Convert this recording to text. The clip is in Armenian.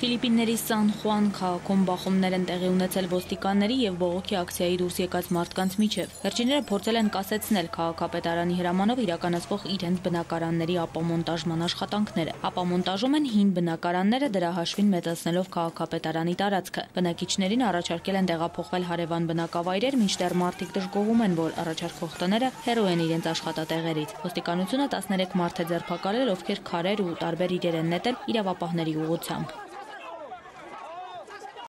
Ֆիլիպինների Սան Խուան քաղաքում բախումներ են տեղի ունեցել ոստիկանների եւ բողոքի ակցիայի դուրս եկած մարդկանց միջև։ Վերջինները փորձել են կասեցնել քաղաքապետարանի հրամանով իրականացվող իրենց բնակարանների ապամոնտաժման աշխատանքները։ Ապամոնտաժում են հին բնակարանները դրա հաշվին մեծացնելով քաղաքապետարանի տարածքը։ Բնակիչներին առաջարկել են տեղափոխվել հարևան բնակավայրեր, մինչդեռ մարդիկ դժգոհում են, որ առաջարկվող տները հեռու են իրենց աշխատատեղերից։ Ոստիկանությունը 13 մարդ է ձերբակալել, ովքեր քարեր ու տարբեր իրեր են նետել իրավապահների ուղղությամբ։